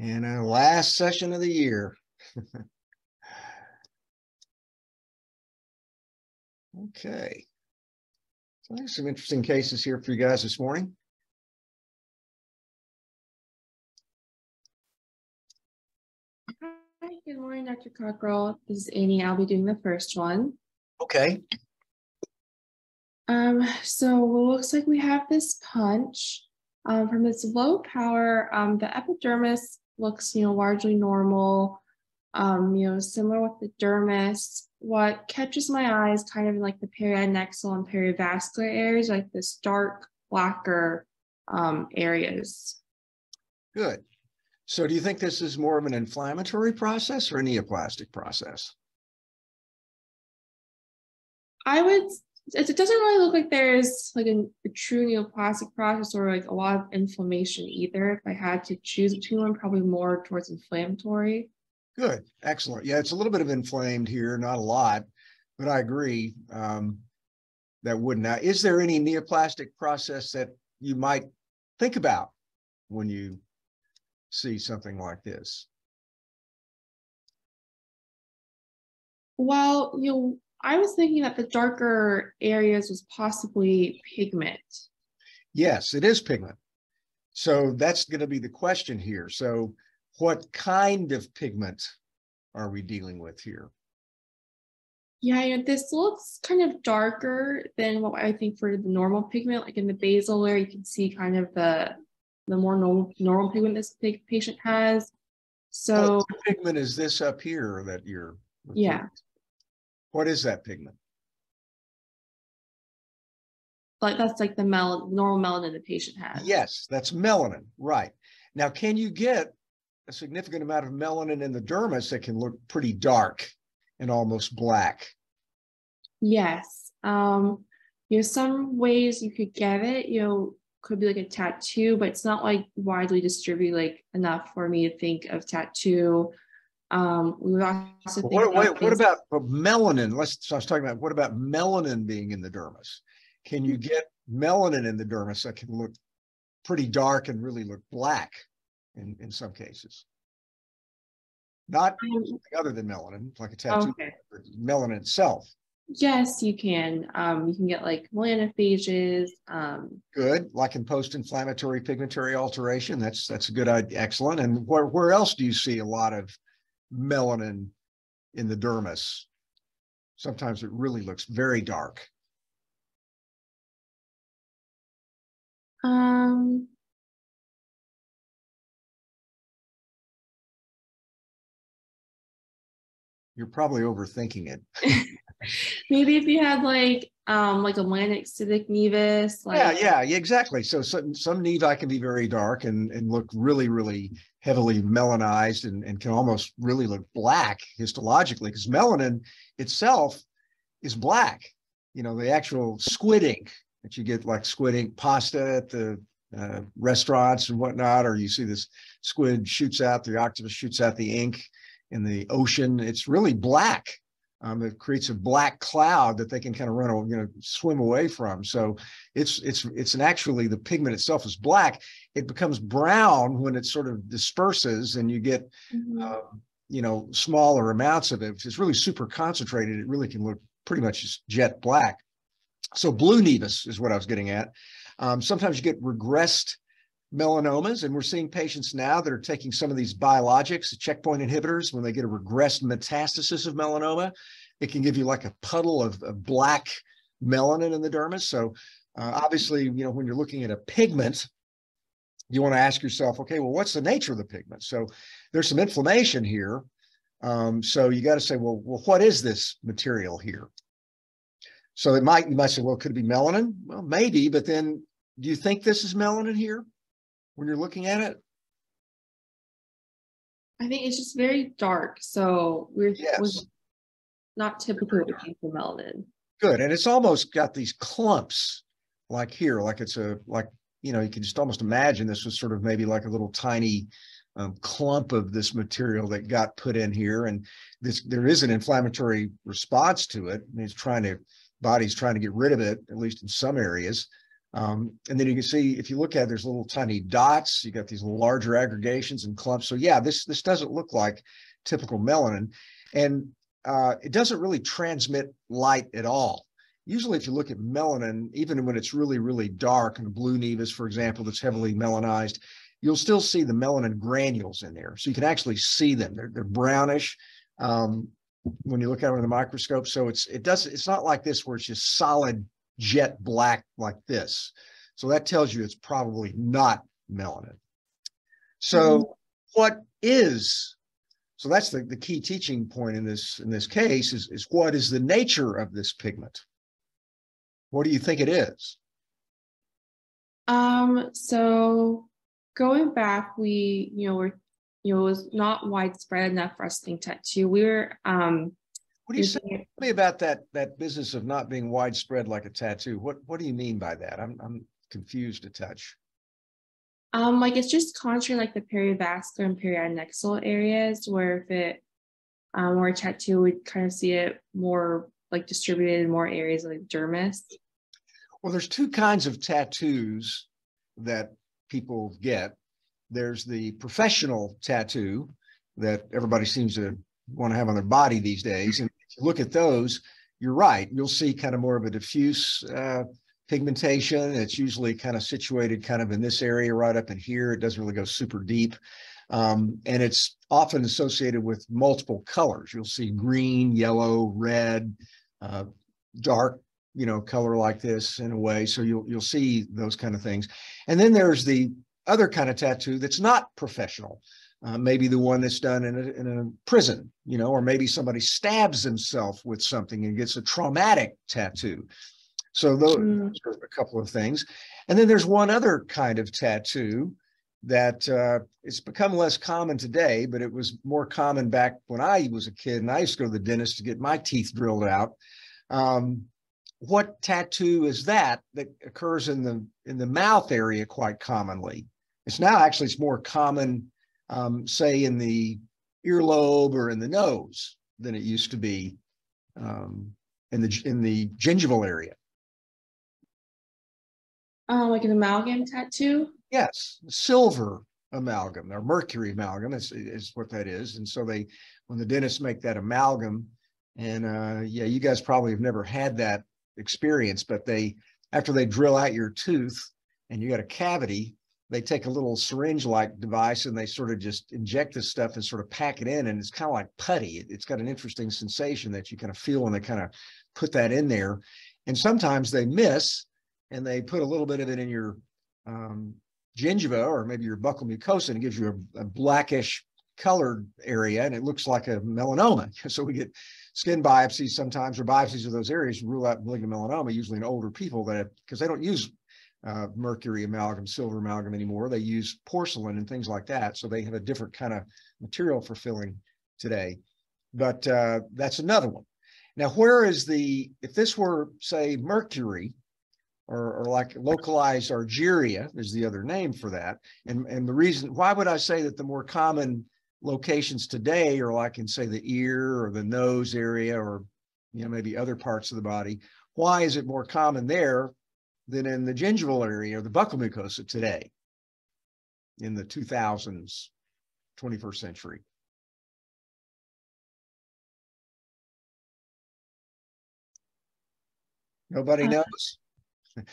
And our last session of the year. okay. So there's some interesting cases here for you guys this morning. Hi, good morning, Dr. Cockerell. This is Annie. I'll be doing the first one. Okay. Um, so it looks like we have this punch. Um, from this low power, um, the epidermis looks, you know, largely normal, um, you know, similar with the dermis. What catches my eye is kind of like the periadnexal and perivascular areas, like this dark, blacker um, areas. Good. So do you think this is more of an inflammatory process or a neoplastic process? I would it doesn't really look like there's like a, a, true neoplastic process or like a lot of inflammation either. If I had to choose between one, probably more towards inflammatory. Good, excellent. Yeah, it's a little bit of inflamed here, not a lot, but I agree. Um, that wouldn't. Now, is there any neoplastic process that you might think about when you see something like this? Well, you know, I was thinking that the darker areas was possibly pigment. Yes, it is pigment. So that's going to be the question here. So what kind of pigment are we dealing with here? Yeah, you know, this looks kind of darker than what I think for the normal pigment. Like in the basal layer, you can see kind of the the more normal normal pigment this patient has. So what pigment is this up here that you're yeah. What is that pigment? Like that's like the mel normal melanin the patient has. Yes, that's melanin, right. Now, can you get a significant amount of melanin in the dermis that can look pretty dark and almost black? Yes. Um, you know, some ways you could get it, you know, could be like a tattoo, but it's not like widely distributed like enough for me to think of tattoo. Um, we would also think what, about what, what about melanin? Let's. So I was talking about what about melanin being in the dermis? Can you get melanin in the dermis that can look pretty dark and really look black in in some cases? Not um, something other than melanin, like a tattoo. Okay. Melanin itself. Yes, you can. Um, you can get like melanophages. Um, good, like in post-inflammatory pigmentary alteration. That's that's a good idea. Excellent. And where where else do you see a lot of melanin in the dermis. Sometimes it really looks very dark. Um, You're probably overthinking it. Maybe if you had like um like a melanocytic nevus. Like... Yeah, yeah, exactly. So some some nevi can be very dark and and look really, really heavily melanized and, and can almost really look black histologically because melanin itself is black. You know, the actual squid ink that you get like squid ink pasta at the uh, restaurants and whatnot, or you see this squid shoots out, the octopus shoots out the ink in the ocean. It's really black. Um, it creates a black cloud that they can kind of run, or you know, swim away from. So it's it's it's an actually the pigment itself is black. It becomes brown when it sort of disperses, and you get, mm-hmm. uh, you know, smaller amounts of it. If it's really super concentrated, it really can look pretty much just jet black. So blue nevus is what I was getting at. Um, sometimes you get regressed melanomas, and we're seeing patients now that are taking some of these biologics, the checkpoint inhibitors, when they get a regressed metastasis of melanoma, it can give you like a puddle of, of black melanin in the dermis. So uh, obviously, you know, when you're looking at a pigment, you want to ask yourself, okay, well, what's the nature of the pigment? So there's some inflammation here. Um, so you got to say, well, well, what is this material here? So it might, you might say, well, could it be melanin? Well, maybe, but then do you think this is melanin here? when you're looking at it? I think it's just very dark. So we're yes. Not typically looking for melanin. Good. And it's almost got these clumps like here, like it's a, like, you know, you can just almost imagine this was sort of maybe like a little tiny um, clump of this material that got put in here. And this, there is an inflammatory response to it. It's trying to, body's trying to get rid of it, at least in some areas. Um, and then you can see if you look at it, there's little tiny dots. You got these larger aggregations and clumps. So yeah, this this doesn't look like typical melanin, and uh, it doesn't really transmit light at all. Usually, if you look at melanin, even when it's really really dark, and blue nevus, for example, that's heavily melanized, you'll still see the melanin granules in there. So you can actually see them. They're, they're brownish um, when you look at them in the microscope. So it's it does it's not like this where it's just solid jet black like this. So that tells you it's probably not melanin. So mm-hmm. what is so that's the, the key teaching point in this in this case is, is what is the nature of this pigment? What do you think it is? Um, so going back, we, you know, we're, you know, it was not widespread enough for us to think tattoo. We were, um, what do you say Tell me about that that business of not being widespread like a tattoo? What what do you mean by that? I'm I'm confused a touch. Um, like it's just contrary like the perivascular and periadnexal areas where if it um or a tattoo we kind of see it more like distributed in more areas like dermis. Well, there's two kinds of tattoos that people get. There's the professional tattoo that everybody seems to want to have on their body these days. And if you look at those, you're right. You'll see kind of more of a diffuse uh, pigmentation. It's usually kind of situated kind of in this area right up in here. It doesn't really go super deep. Um, and it's often associated with multiple colors. You'll see green, yellow, red, uh, dark you know, color like this in a way. So you'll you'll see those kind of things. And then there's the other kind of tattoo that's not professional. Uh, maybe the one that's done in a, in a prison, you know, or maybe somebody stabs himself with something and gets a traumatic tattoo. So those mm. are a couple of things. And then there's one other kind of tattoo that uh, it's become less common today, but it was more common back when I was a kid and I used to go to the dentist to get my teeth drilled out. Um, what tattoo is that that occurs in the in the mouth area quite commonly? It's now actually it's more common, um, say in the earlobe or in the nose than it used to be um, in the in the gingival area. Uh, like an amalgam tattoo? Yes, silver amalgam or mercury amalgam is, is what that is. And so they, when the dentists make that amalgam, and uh, yeah, you guys probably have never had that experience, but they, after they drill out your tooth and you got a cavity, they take a little syringe like device and they sort of just inject this stuff and sort of pack it in. And it's kind of like putty. It's got an interesting sensation that you kind of feel when they kind of put that in there. And sometimes they miss and they put a little bit of it in your um, gingiva or maybe your buccal mucosa and it gives you a, a blackish colored area and it looks like a melanoma. So we get skin biopsies sometimes or biopsies of those areas rule out malignant melanoma, usually in older people that because they don't use uh, mercury amalgam, silver amalgam anymore. They use porcelain and things like that. So they have a different kind of material for filling today. But uh, that's another one. Now, where is the, if this were, say, mercury, or, or like localized argyria is the other name for that. And, and the reason, why would I say that the more common locations today are like in say the ear or the nose area or you know maybe other parts of the body why is it more common there than in the gingival area or the buccal mucosa today in the 2000s 21st century nobody uh, knows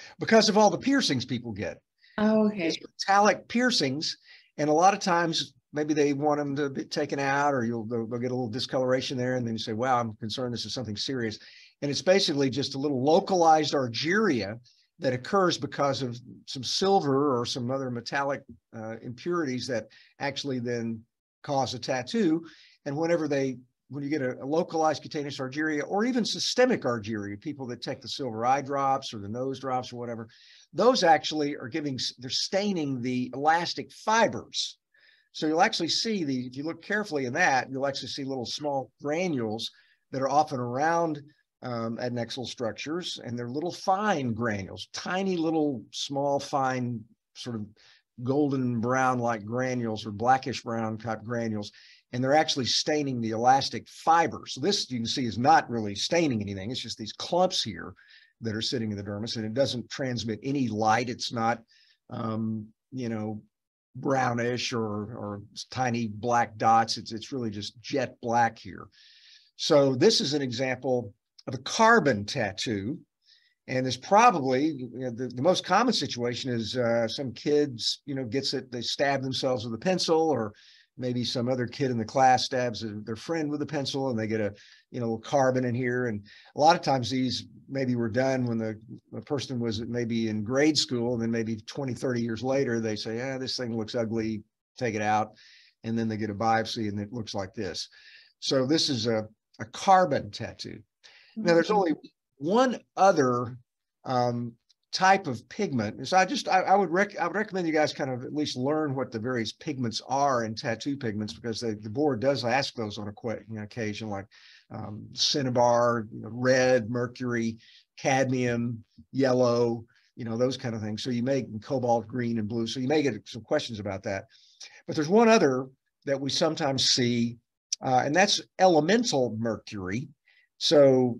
because of all the piercings people get. Oh, okay. metallic piercings and a lot of times maybe they want them to be taken out or you'll they'll, they'll, get a little discoloration there and then you say wow i'm concerned this is something serious. And it's basically just a little localized argyria that occurs because of some silver or some other metallic uh, impurities that actually then cause a tattoo. And whenever they when you get a, a, localized cutaneous argyria or even systemic argyria people that take the silver eye drops or the nose drops or whatever those actually are giving they're staining the elastic fibers. So you'll actually see the, if you look carefully in that, you'll actually see little small granules that are often around um, adnexal structures, and they're little fine granules, tiny little small fine sort of golden brown like granules or blackish brown type granules, and they're actually staining the elastic fiber. So this you can see is not really staining anything. It's just these clumps here that are sitting in the dermis, and it doesn't transmit any light. It's not, um, you know, brownish or or tiny black dots. It's it's really just jet black here. So this is an example of a carbon tattoo. And it's probably you know, the, the most common situation is uh, some kids, you know, gets it, they stab themselves with a pencil or maybe some other kid in the class stabs their friend with a pencil and they get a you know carbon in here. And a lot of times these maybe were done when the, the person was maybe in grade school and then maybe 20 30 years later they say yeah this thing looks ugly. Take it out. And then they get a biopsy and it looks like this. So this is a, a carbon tattoo. Now there's only one other um, type of pigment. So I just I, I would rec I would recommend you guys kind of at least learn what the various pigments are in tattoo pigments because they, the board does ask those on a you know, occasion like um, cinnabar, you know, red, mercury, cadmium, yellow, you know those kind of things. So you may cobalt, green, and blue. So you may get some questions about that. But there's one other that we sometimes see, uh, and that's elemental mercury. So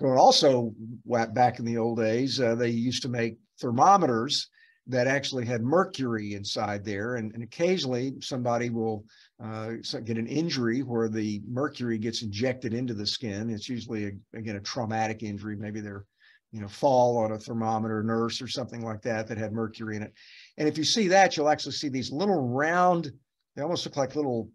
Going also back in the old days, uh, they used to make thermometers that actually had mercury inside there. And, and occasionally somebody will uh, get an injury where the mercury gets injected into the skin. It's usually, a, again, a traumatic injury. Maybe they're, you know, fall on a thermometer nurse or something like that that had mercury in it. And if you see that, you'll actually see these little round, they almost look like little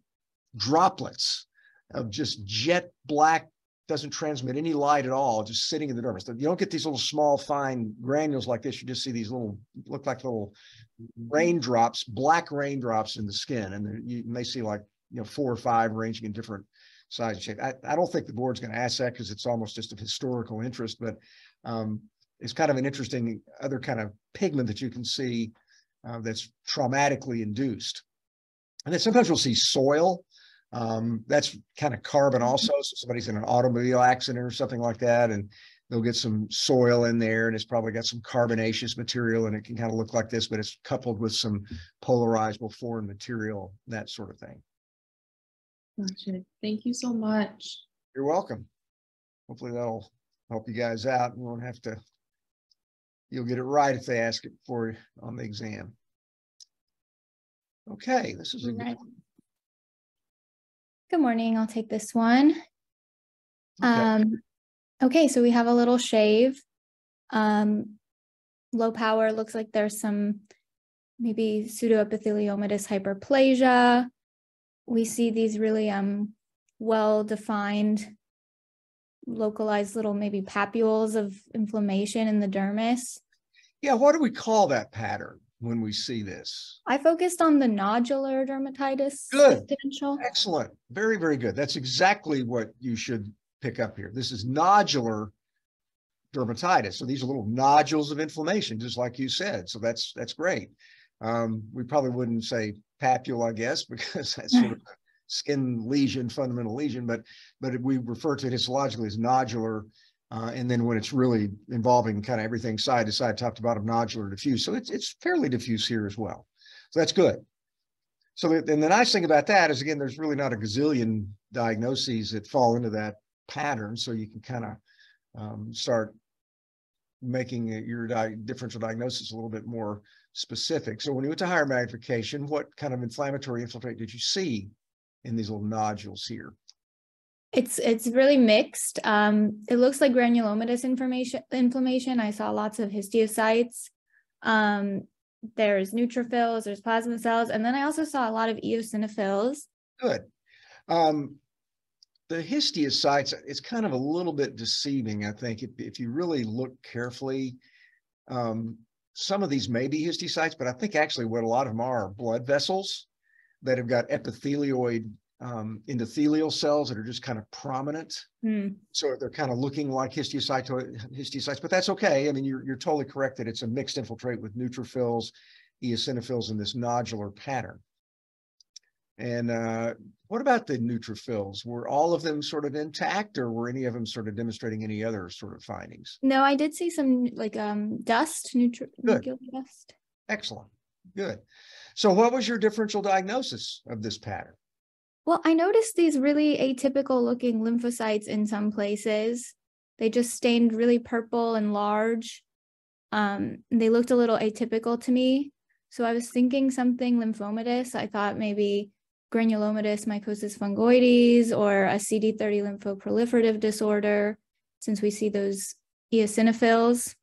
droplets of just jet black doesn't transmit any light at all, just sitting in the dermis. You don't get these little small, fine granules like this. You just see these little, look like little raindrops, black raindrops in the skin. And you may see like, you know, four or five ranging in different size and shape. I, I don't think the board's going to ask that because it's almost just of historical interest, but um, it's kind of an interesting other kind of pigment that you can see uh, that's traumatically induced. And then sometimes you'll see soil um, that's kind of carbon mm-hmm. also. So somebody's in an automobile accident or something like that, and they'll get some soil in there, and it's probably got some carbonaceous material, and it can kind of look like this, but it's coupled with some polarizable foreign material, that sort of thing. Gotcha. Thank you so much. You're welcome. Hopefully that'll help you guys out. You won't have to. You'll get it right if they ask it for you on the exam. Okay, this is a good one. Good morning. I'll take this one. Okay. Um, okay, so we have a little shave. Um, low power looks like there's some maybe pseudoepitheliomatous hyperplasia. We see these really um, well-defined localized little maybe papules of inflammation in the dermis. Yeah, what do we call that pattern? When we see this? I focused on the nodular dermatitis good. potential. Excellent. Very, very good. That's exactly what you should pick up here. This is nodular dermatitis. So these are little nodules of inflammation, just like you said. So that's that's great. Um, we probably wouldn't say papule, I guess, because that's sort of skin lesion, fundamental lesion, but but we refer to it histologically as nodular uh, and then when it's really involving kind of everything side to side, top to bottom, nodular, diffuse. So it's, it's fairly diffuse here as well. So that's good. So and the nice thing about that is, again, there's really not a gazillion diagnoses that fall into that pattern. So you can kind of um, start making your di differential diagnosis a little bit more specific. So when you went to higher magnification, what kind of inflammatory infiltrate did you see in these little nodules here? It's it's really mixed. Um, it looks like granulomatous information inflammation. I saw lots of histiocytes. Um, there's neutrophils, there's plasma cells, and then I also saw a lot of eosinophils. Good. Um, the histiocytes, it's kind of a little bit deceiving, I think, if, if you really look carefully. Um, some of these may be histiocytes, but I think actually what a lot of them are, are blood vessels that have got epithelioid um, endothelial cells that are just kind of prominent. Mm. So they're kind of looking like histiocytes, histiocytes, but that's okay. I mean, you're, you're totally correct that it's a mixed infiltrate with neutrophils, eosinophils in this nodular pattern. And uh, what about the neutrophils? Were all of them sort of intact or were any of them sort of demonstrating any other sort of findings? No, I did see some like um, dust, neutro- dust. Excellent. Good. So what was your differential diagnosis of this pattern? Well, I noticed these really atypical looking lymphocytes in some places. They just stained really purple and large. Um, they looked a little atypical to me. So I was thinking something lymphomatous. I thought maybe granulomatous mycosis fungoides or a CD30 lymphoproliferative disorder, since we see those eosinophils.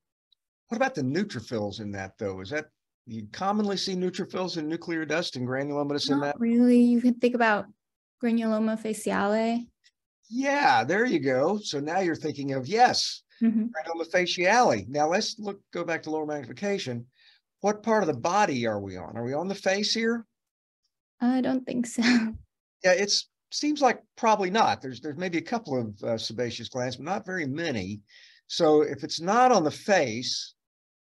What about the neutrophils in that, though? Is that you commonly see neutrophils in nuclear dust and granulomatous Not in that? Really, you can think about granuloma faciale. Yeah, there you go. So now you're thinking of yes, Mhm. granuloma faciale. Now let's look. Go back to lower magnification. What part of the body are we on? Are we on the face here? I don't think so. Yeah, it's seems like probably not. There's there's maybe a couple of uh, sebaceous glands, but not very many. So if it's not on the face,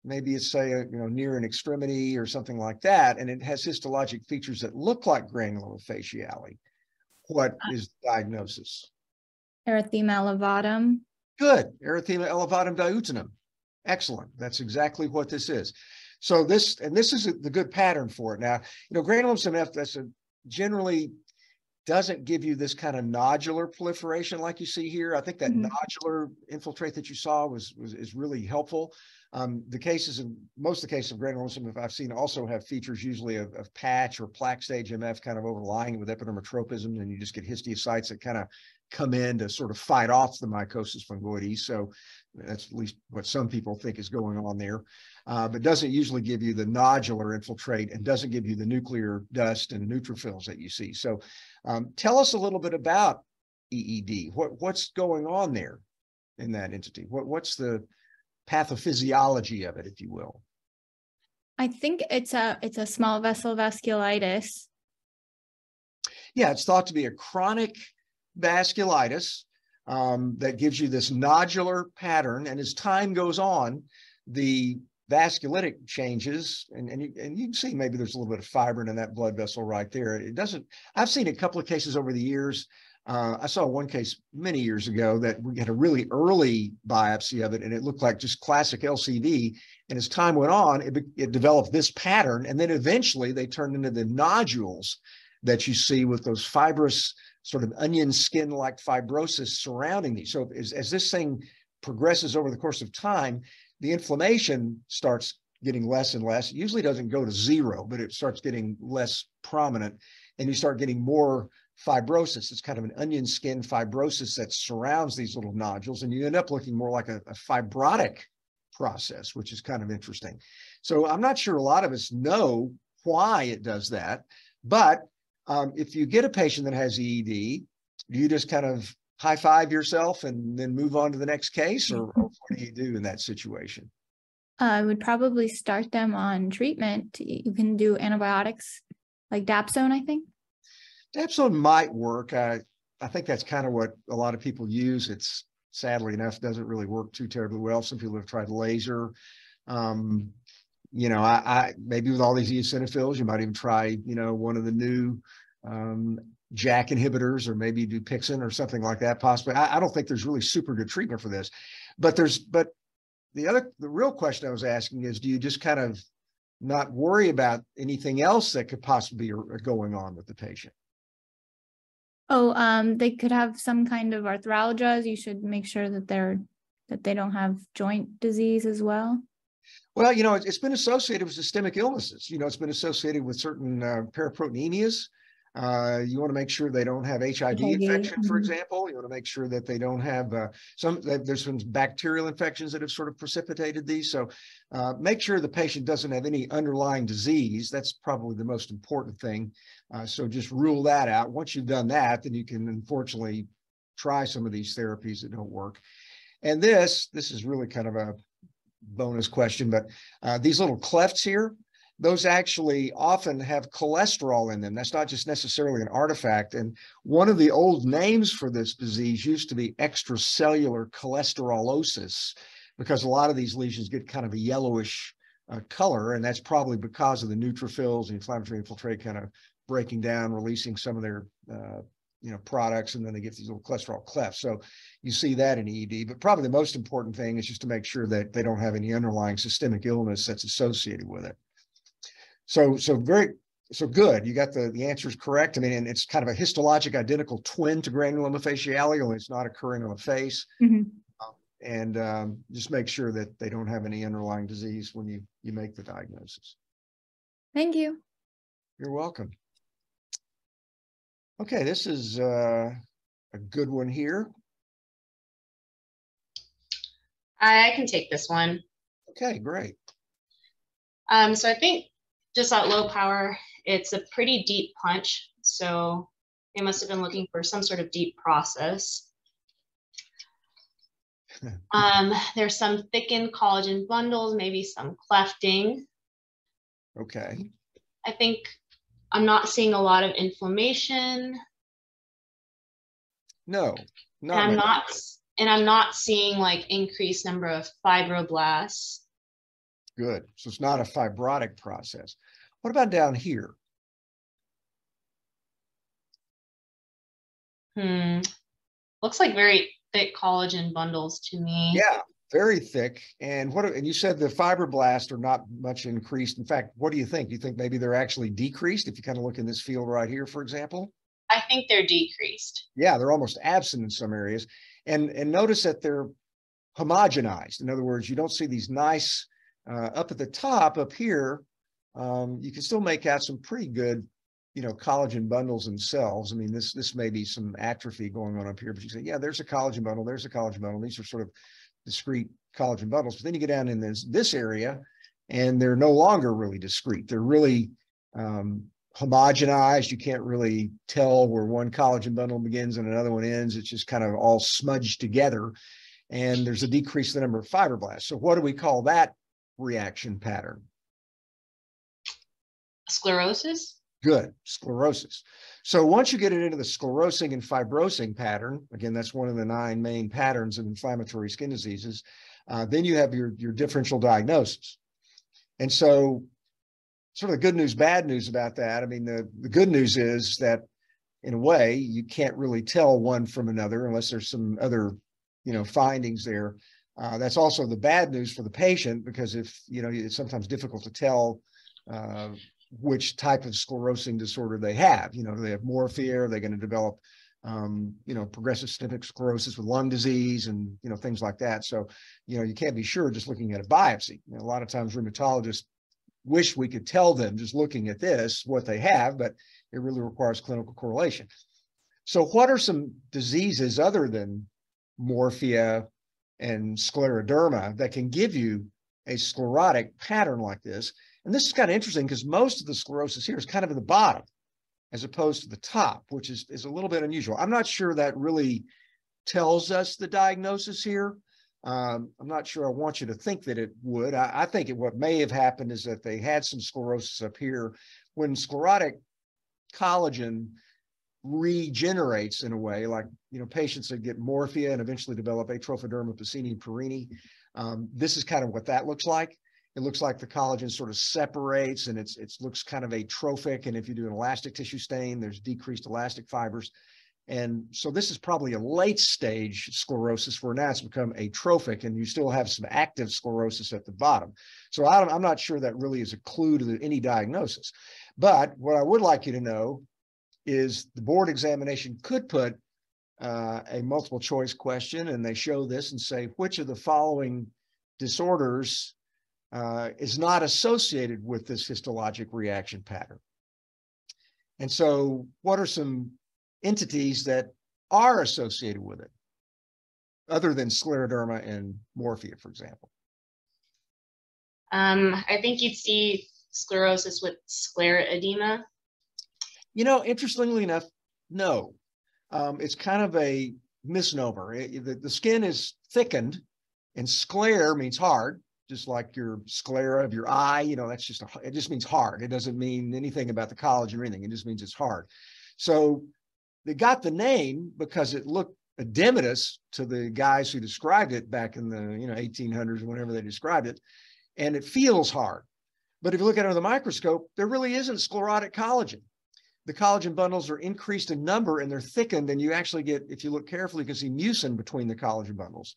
maybe it's say you know near an extremity or something like that, and it has histologic features that look like granuloma faciale. What is the diagnosis? Erythema elevatum. Good, erythema elevatum diutinum. Excellent. That's exactly what this is. So this, and this is the good pattern for it. Now, you know, granuloma MF, that's a generally doesn't give you this kind of nodular proliferation like you see here. I think that Mhm. nodular infiltrate that you saw was, was is really helpful. Um, the cases in most of the cases of granuloma MF I've seen also have features usually of, of patch or plaque stage MF kind of overlying with epidermotropism, and you just get histiocytes that kind of come in to sort of fight off the mycosis fungoides. So that's at least what some people think is going on there, uh, but doesn't usually give you the nodular infiltrate and doesn't give you the nuclear dust and neutrophils that you see. So um, tell us a little bit about EED. What, what's going on there in that entity? What, what's the pathophysiology of it, if you will? I think it's a it's a small vessel vasculitis. Yeah, it's thought to be a chronic vasculitis um, that gives you this nodular pattern. And as time goes on, the vasculitic changes, and, and, you, and you can see maybe there's a little bit of fibrin in that blood vessel right there. It doesn't, I've seen a couple of cases over the years. Uh, I saw one case many years ago that we had a really early biopsy of it, and it looked like just classic LCV. And as time went on, it, it developed this pattern, and then eventually they turned into the nodules that you see with those fibrous sort of onion skin like fibrosis surrounding these. So as, as this thing progresses over the course of time, the inflammation starts getting less and less. It usually doesn't go to zero, but it starts getting less prominent and you start getting more fibrosis. It's kind of an onion skin fibrosis that surrounds these little nodules and you end up looking more like a, a fibrotic process, which is kind of interesting. So I'm not sure a lot of us know why it does that, but um, if you get a patient that has EED, do you just kind of high five yourself and then move on to the next case, or, or what do you do in that situation? I would probably start them on treatment. You can do antibiotics like Dapsone, I think. Dapsone might work. I, I think that's kind of what a lot of people use. It's sadly enough doesn't really work too terribly well. Some people have tried laser. Um, you know, I, I, maybe with all these eosinophils, you might even try, you know, one of the new um, JAK inhibitors, or maybe do Dupixent or something like that. Possibly, I, I, don't think there's really super good treatment for this. But there's, but the other, the real question I was asking is, do you just kind of not worry about anything else that could possibly be going on with the patient? Oh, um, they could have some kind of arthralgias. You should make sure that they're that they don't have joint disease as well. Well, you know, it's been associated with systemic illnesses. You know, it's been associated with certain uh, paraproteinemias. Uh, you want to make sure they don't have HIV, HIV. infection, for mm-hmm. example. You want to make sure that they don't have uh, some, there's some bacterial infections that have sort of precipitated these. So uh, make sure the patient doesn't have any underlying disease. That's probably the most important thing. Uh, so just rule that out. Once you've done that, then you can unfortunately try some of these therapies that don't work. And this, this is really kind of a bonus question, but uh, these little clefts here, those actually often have cholesterol in them. That's not just necessarily an artifact. And one of the old names for this disease used to be extracellular cholesterolosis, because a lot of these lesions get kind of a yellowish uh, color, and that's probably because of the neutrophils and inflammatory infiltrate kind of breaking down, releasing some of their uh, you know products, and then they get these little cholesterol clefts. So you see that in ED. But probably the most important thing is just to make sure that they don't have any underlying systemic illness that's associated with it. So, so very, so good. You got the, the answers correct. I mean, and it's kind of a histologic identical twin to granuloma faciale, only it's not occurring on the face. Mm-hmm. Um, and um, just make sure that they don't have any underlying disease when you, you make the diagnosis. Thank you. You're welcome. Okay, this is uh, a good one here. I can take this one. Okay, great. Um, so I think just at low power, it's a pretty deep punch. So they must have been looking for some sort of deep process. um, there's some thickened collagen bundles, maybe some clefting. Okay. I think I'm not seeing a lot of inflammation. No, not and I'm not and I'm not seeing like increased number of fibroblasts. Good. So it's not a fibrotic process. What about down here? Hmm. Looks like very thick collagen bundles to me. Yeah, very thick. And what? And you said the fibroblasts are not much increased. In fact, what do you think? You think maybe they're actually decreased if you kind of look in this field right here, for example? I think they're decreased. Yeah, they're almost absent in some areas. And and notice that they're homogenized. In other words, you don't see these nice uh, up at the top up here. Um, you can still make out some pretty good, you know, collagen bundles themselves. I mean, this this may be some atrophy going on up here, but you say, yeah, there's a collagen bundle, there's a collagen bundle. These are sort of discrete collagen bundles. But then you get down in this this area, and they're no longer really discrete. They're really um, homogenized. You can't really tell where one collagen bundle begins and another one ends. It's just kind of all smudged together. And there's a decrease in the number of fibroblasts. So what do we call that reaction pattern? Sclerosis? Good, sclerosis. So once you get it into the sclerosing and fibrosing pattern, again, that's one of the nine main patterns of inflammatory skin diseases, uh, then you have your, your differential diagnosis. And so sort of the good news, bad news about that. I mean, the, the good news is that in a way, you can't really tell one from another unless there's some other, you know, findings there. Uh, that's also the bad news for the patient because if, you know, it's sometimes difficult to tell uh, which type of sclerosing disorder they have. You know, do they have morphea? Are they going to develop, um, you know, progressive systemic sclerosis with lung disease and, you know, things like that. So, you know, you can't be sure just looking at a biopsy. You know, a lot of times rheumatologists wish we could tell them just looking at this what they have, but it really requires clinical correlation. So what are some diseases other than morphea and scleroderma that can give you a sclerotic pattern like this? And this is kind of interesting because most of the sclerosis here is kind of in the bottom as opposed to the top, which is, is a little bit unusual. I'm not sure that really tells us the diagnosis here. Um, I'm not sure I want you to think that it would. I, I think it, what may have happened is that they had some sclerosis up here. When sclerotic collagen regenerates in a way, like you know, patients that get morphea and eventually develop atrophoderma Pasini Pierini. Um, this is kind of what that looks like. It looks like the collagen sort of separates and it's it looks kind of atrophic. And if you do an elastic tissue stain, there's decreased elastic fibers. And so this is probably a late stage sclerosis where now it's become atrophic and you still have some active sclerosis at the bottom. So I'm not sure that really is a clue to any diagnosis. But what I would like you to know is the board examination could put uh, a multiple choice question and they show this and say, which of the following disorders uh, is not associated with this histologic reaction pattern? And so what are some entities that are associated with it, other than scleroderma and morphea, for example? Um, I think you'd see sclerosis with scleroedema. You know, interestingly enough, no. Um, it's kind of a misnomer. It, the, the skin is thickened, and sclera means hard, just like your sclera of your eye. You know, that's just a, it just means hard. It doesn't mean anything about the collagen or anything. It just means it's hard. So they got the name because it looked edematous to the guys who described it back in the you know 1800s, whenever they described it, and it feels hard. But if you look at it under the microscope, there really isn't sclerotic collagen. The collagen bundles are increased in number and they're thickened, and you actually get, if you look carefully, you can see mucin between the collagen bundles.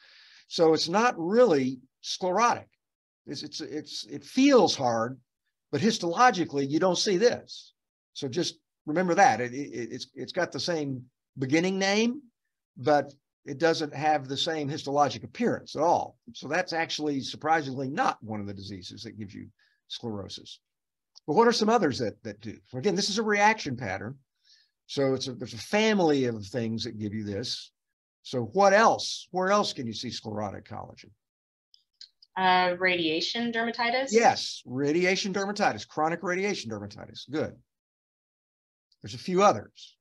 So it's not really sclerotic. It's, it's, it's, it feels hard, but histologically, you don't see this. So just remember that it, it, it's it's got the same beginning name, but it doesn't have the same histologic appearance at all. So that's actually surprisingly not one of the diseases that gives you sclerosis. But what are some others that, that do? Again, this is a reaction pattern. So it's a, there's a family of things that give you this. So what else? Where else can you see sclerotic collagen? Uh, radiation dermatitis? Yes, radiation dermatitis, chronic radiation dermatitis. Good. There's a few others.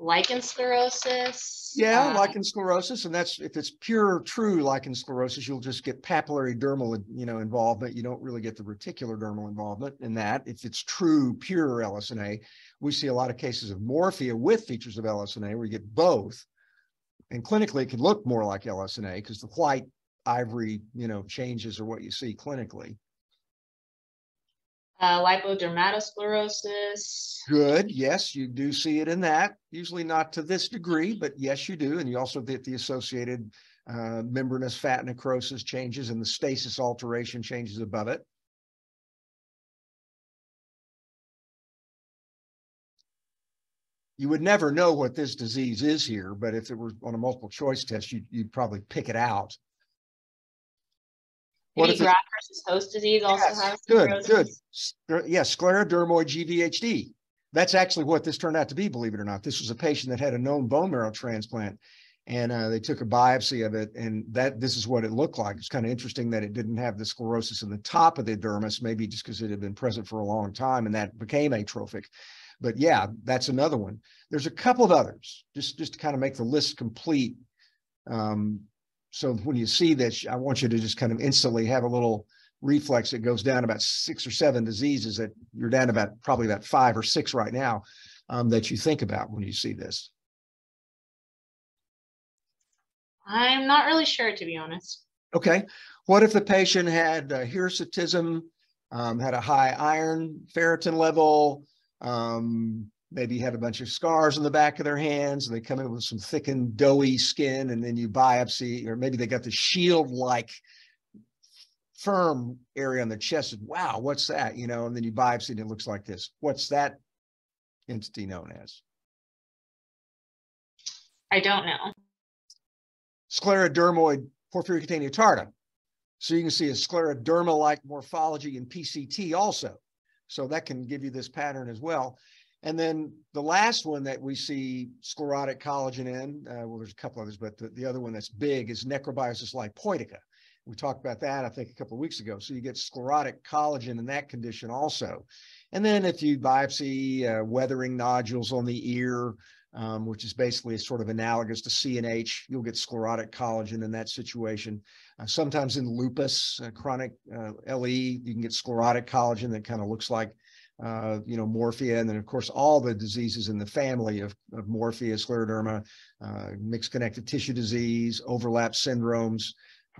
Lichen sclerosus. Yeah, uh, lichen sclerosus, and that's if it's pure, true lichen sclerosus, you'll just get papillary dermal, you know, involvement. You don't really get the reticular dermal involvement in that. If it's true, pure LS&A, we see a lot of cases of morphea with features of LS&A where you get both. And clinically, it can look more like LS&A because the white ivory, you know, changes are what you see clinically. Uh, lipodermatosclerosis. Good. Yes, you do see it in that. Usually not to this degree, but yes, you do. And you also get the associated uh, membranous fat necrosis changes and the stasis alteration changes above it. You would never know what this disease is here, but if it were on a multiple choice test, you'd, you'd probably pick it out. What Maybe graft versus host disease also Yes, has Good, good. Yeah, sclerodermoid GVHD. That's actually what this turned out to be, believe it or not. This was a patient that had a known bone marrow transplant and uh, they took a biopsy of it and that this is what it looked like. It's kind of interesting that it didn't have the sclerosis in the top of the dermis, maybe just because it had been present for a long time and that became atrophic. But yeah, that's another one. There's a couple of others, just, just to kind of make the list complete. Um, so when you see this, I want you to just kind of instantly have a little reflex that goes down about six or seven diseases that you're down about probably about five or six right now um, that you think about when you see this. I'm not really sure, to be honest. Okay. What if the patient had uh, hirsutism, um, had a high iron ferritin level, um, maybe you had a bunch of scars on the back of their hands and they come in with some thickened doughy skin and then you biopsy or maybe they got the shield like firm area on the chest and wow what's that? You know and then you biopsy and it looks like this. What's that entity known as? I don't know. sclerodermoid porphyria cutanea tarda. So you can see a scleroderma like morphology in pct also. So that can give you this pattern as well and then the last one that we see sclerotic collagen in, uh, well, there's a couple others, but the, the other one that's big is necrobiosis lipoidica. We talked about that, I think, a couple of weeks ago. So you get sclerotic collagen in that condition also. And then if you biopsy uh, weathering nodules on the ear, um, which is basically sort of analogous to CNH, you'll get sclerotic collagen in that situation. Uh, sometimes in lupus, uh, chronic uh, LE, you can get sclerotic collagen that kind of looks like uh, you know, morphea, and then of course all the diseases in the family of, of morphea, scleroderma, uh, mixed connective tissue disease, overlap syndromes,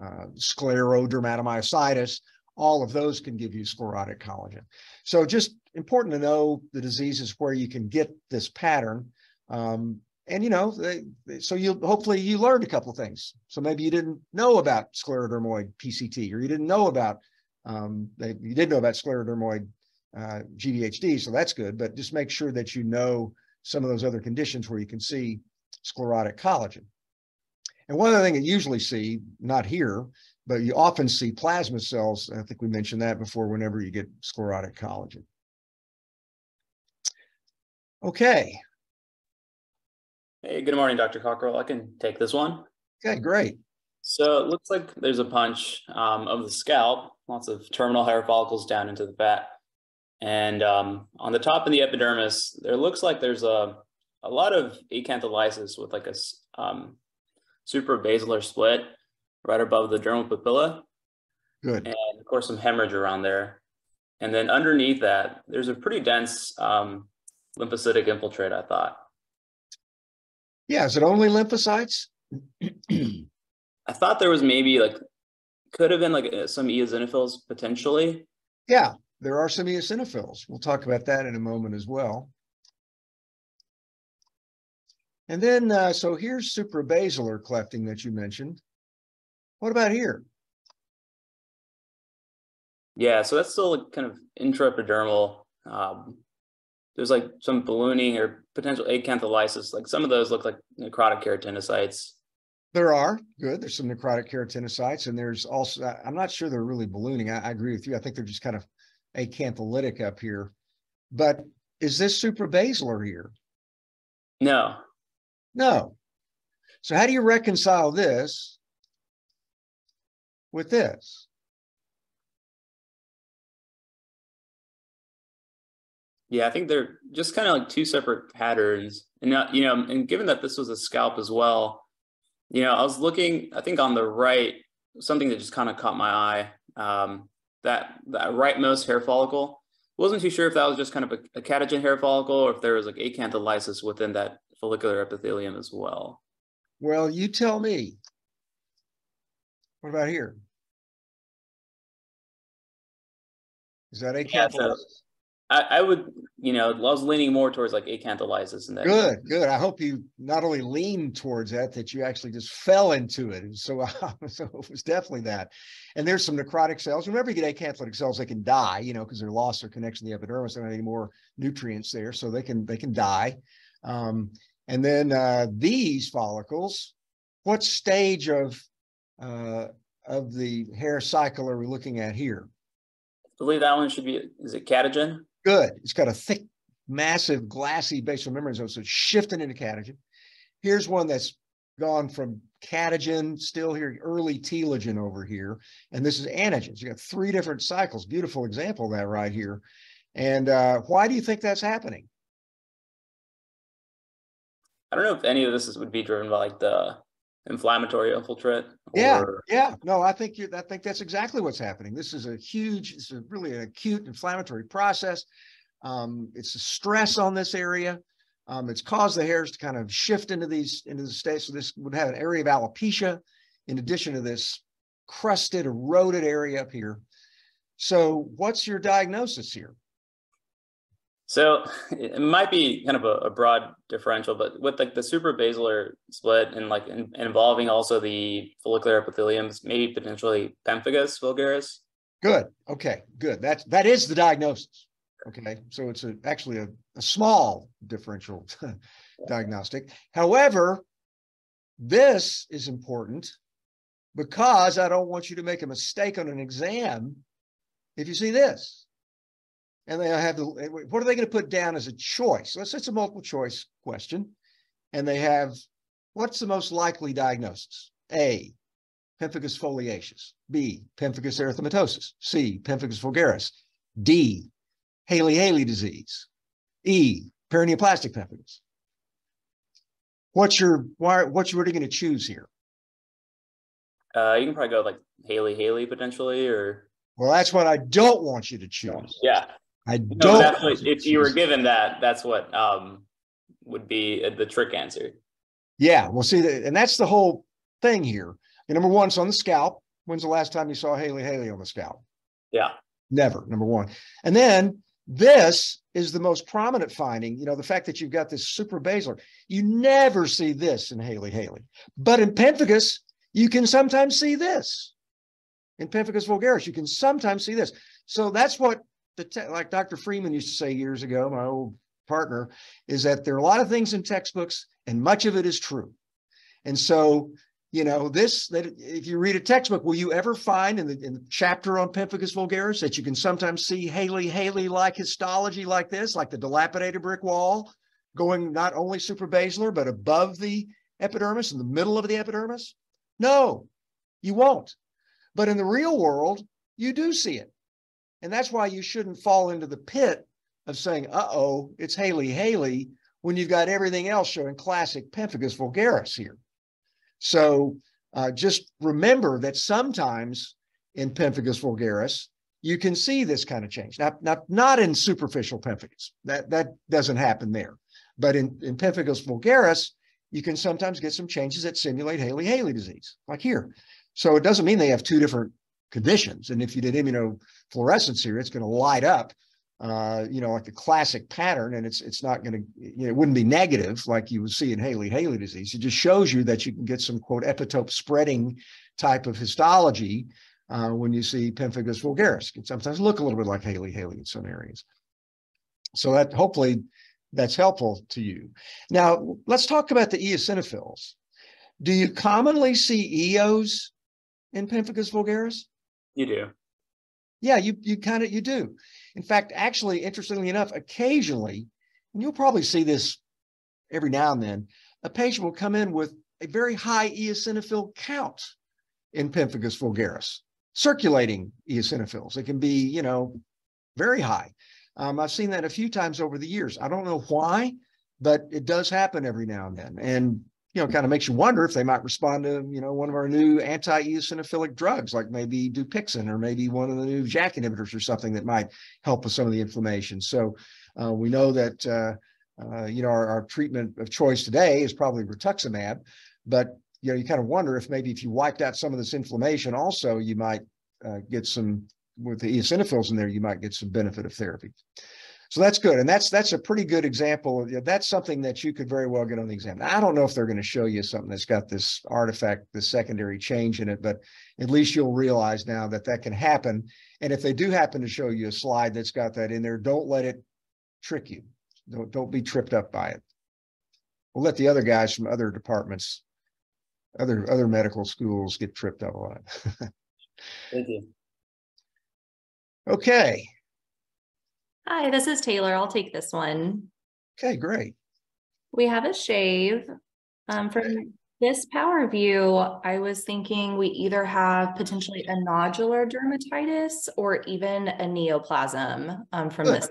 uh, sclerodermatomyositis, all of those can give you sclerotic collagen. So just important to know the diseases where you can get this pattern. Um, and you know, they, they- so you hopefully you learned a couple of things. So maybe you didn't know about sclerodermoid PCT, or you didn't know about um, they, you did know about sclerodermoid uh, GVHD, so that's good. But just make sure that you know some of those other conditions where you can see sclerotic collagen. And one other thing that you usually see, not here, but you often see plasma cells. I think we mentioned that before. Whenever you get sclerotic collagen. Okay. Hey, good morning, Dr. Cockerell. I can take this one. Okay. Great. So it looks like there's a punch um, of the scalp, lots of terminal hair follicles down into the fat. And um, on the top of the epidermis, there looks like there's a, a lot of acantholysis with like a um, suprabasilar split right above the dermal papilla. Good. And of course, some hemorrhage around there. And then underneath that, there's a pretty dense um, lymphocytic infiltrate, I thought. Yeah. Is it only lymphocytes? I thought there was maybe like could have been like uh, some eosinophils potentially. Yeah. There are some eosinophils. We'll talk about that in a moment as well. And then, uh, so here's suprabasilar clefting that you mentioned. What about here? Yeah, so that's still kind of intraepidermal. um, there's like some ballooning or potential acantholysis. Like some of those look like necrotic keratinocytes. There are good. There's some necrotic keratinocytes, and there's also I'm not sure they're really ballooning. I, I agree with you. I think they're just kind of acantholytic up here. But is this super suprabasilar here? No. No. So how do you reconcile this with this? Yeah, I think they're just kind of like two separate patterns. And now, you know, and given that this was a scalp as well, you know, I was looking, I think on the right, something that just kind of caught my eye. Um, that that rightmost hair follicle. Wasn't too sure if that was just kind of a, a catagen hair follicle or if there was like acantholysis within that follicular epithelium as well. Well, you tell me. What about here? Is that acantholysis? Yeah, so I, I, would, you know, I was leaning more towards like acantholysis and that. Good, good. I hope you not only leaned towards that, that you actually just fell into it. And so, uh, so it was definitely that. And there's some necrotic cells. Whenever you get acantholytic cells, they can die, you know, because they're lost their connection to the epidermis. They don't have any more nutrients there, so they can they can die. Um, and then uh, these follicles, what stage of uh, of the hair cycle are we looking at here? I believe that one should be, is it catagen? Good. It's got a thick, massive, glassy basal membrane zone, so it's shifting into catagen. Here's one that's gone from catagen, still here, early telogen over here, and this is anagens. You got three different cycles. Beautiful example of that right here. And uh, why do you think that's happening? I don't know if any of this is, would be driven by like the inflammatory infiltrate. Yeah, yeah. No, I think you I think that's exactly what's happening. This is a huge, it's a really an acute inflammatory process. Um, it's a stress on this area. Um, it's caused the hairs to kind of shift into these into the state. So this would have an area of alopecia in addition to this crusted, eroded area up here. So what's your diagnosis here? So it might be kind of a, a, broad differential, but with like the suprabasilar split and like in, involving also the follicular epitheliums, maybe potentially pemphigus vulgaris. Good. Okay. Good. That's that is the diagnosis. Okay. So it's a, actually a, a small differential diagnostic. However, this is important because I don't want you to make a mistake on an exam if you see this and they have the what are they going to put down as a choice? Let's say it's a multiple choice question, and they have what's the most likely diagnosis? A, pemphigus foliaceus. B, pemphigus erythematosus. C, pemphigus vulgaris. D, Hailey-Hailey disease. E, paraneoplastic pemphigus. What's your why? What's what are you going to choose here? Uh, you can probably go like Hailey Hailey potentially, or well, that's what I don't want you to choose. Yeah. I don't. No, what, if you were given that, that's what um, would be the trick answer. Yeah, well, see, and that's the whole thing here. And number one, it's on the scalp. When's the last time you saw Hailey-Hailey on the scalp? Yeah. Never, number one. And then this is the most prominent finding, you know, the fact that you've got this suprabasilar. You never see this in Hailey-Hailey. But in pemphigus, you can sometimes see this. In pemphigus vulgaris, you can sometimes see this. So that's what the te- like Dr. Freeman used to say years ago, my old partner, is that there are a lot of things in textbooks and much of it is true. And so, you know, this that if you read a textbook, will you ever find in the, in the chapter on Pemphigus vulgaris that you can sometimes see Hailey-Hailey like histology like this, like the dilapidated brick wall going not only suprabasilar, but above the epidermis in the middle of the epidermis? No, you won't. But in the real world, you do see it. And that's why you shouldn't fall into the pit of saying, uh oh, it's Hailey-Hailey when you've got everything else showing classic pemphigus vulgaris here. So uh, just remember that sometimes in pemphigus vulgaris, you can see this kind of change. Not, not, not in superficial pemphigus. That, that doesn't happen there. But in, in pemphigus vulgaris, you can sometimes get some changes that simulate Hailey-Hailey disease, like here. So it doesn't mean they have two different conditions. And if you did immunofluorescence here, it's going to light up, uh, you know, like the classic pattern, and it's it's not going to, you know, it wouldn't be negative like you would see in Hailey-Hailey disease. It just shows you that you can get some quote epitope spreading type of histology uh, when you see pemphigus vulgaris. It can sometimes look a little bit like Hailey-Hailey in some areas. So that hopefully that's helpful to you. Now, let's talk about the eosinophils. Do you commonly see EOs in Pemphigus vulgaris? You do. Yeah, you you kind of you do. In fact, actually, interestingly enough, occasionally, and you'll probably see this every now and then, a patient will come in with a very high eosinophil count in Pemphigus vulgaris, circulating eosinophils. It can be, you know, very high. Um, I've seen that a few times over the years. I don't know why, but it does happen every now and then. And you know, kind of makes you wonder if they might respond to, you know, one of our new anti-eosinophilic drugs, like maybe Dupixent or maybe one of the new JAK inhibitors or something that might help with some of the inflammation. So uh, we know that, uh, uh, you know, our, our, treatment of choice today is probably rituximab, but, you know, you kind of wonder if maybe if you wiped out some of this inflammation also, you might uh, get some, with the eosinophils in there, you might get some benefit of therapy. So that's good. And that's that's a pretty good example. Of, that's something that you could very well get on the exam. Now, I don't know if they're going to show you something that's got this artifact, this secondary change in it, but at least you'll realize now that that can happen. And if they do happen to show you a slide that's got that in there, don't let it trick you. Don't, don't be tripped up by it. We'll let the other guys from other departments, other other medical schools get tripped up on it. Thank you. Okay. Hi, this is Taylor. I'll take this one. Okay, great. We have a shave. Um, from this power view, I was thinking we either have potentially a nodular dermatitis or even a neoplasm um, from Good. this.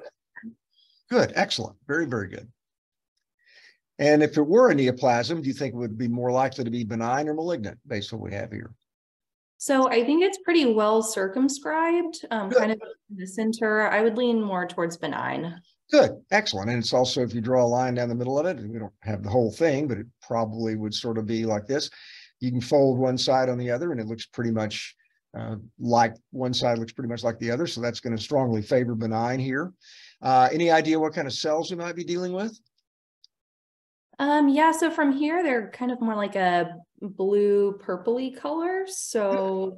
Good, excellent, very, very good. And if it were a neoplasm, do you think it would be more likely to be benign or malignant based on what we have here? So I think it's pretty well circumscribed, um, kind of in the center. I would lean more towards benign. Good, excellent. And it's also, if you draw a line down the middle of it, and we don't have the whole thing, but it probably would sort of be like this. You can fold one side on the other and it looks pretty much uh, like one side looks pretty much like the other. So that's going to strongly favor benign here. Uh, any idea what kind of cells we might be dealing with? Um, yeah, so from here, they're kind of more like a blue purpley color. So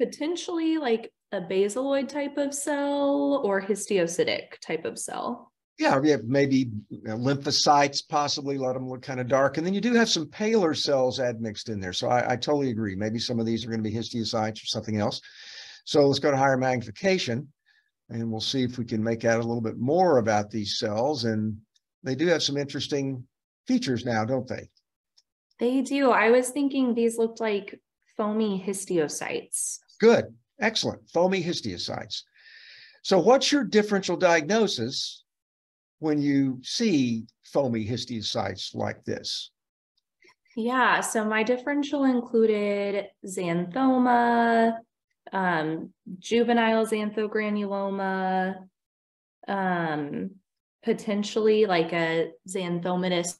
mm-hmm. potentially like a basaloid type of cell or histiocytic type of cell. Yeah, have maybe uh, lymphocytes, possibly let them look kind of dark. And then you do have some paler cells admixed in there. So I, I totally agree. Maybe some of these are going to be histiocytes or something else. So let's go to higher magnification and we'll see if we can make out a little bit more about these cells. And they do have some interesting features now, don't they? They do. I was thinking these looked like foamy histiocytes. Good, excellent. Foamy histiocytes. So what's your differential diagnosis when you see foamy histiocytes like this? Yeah, so my differential included xanthoma, um, juvenile xanthogranuloma, um, potentially like a xanthomatous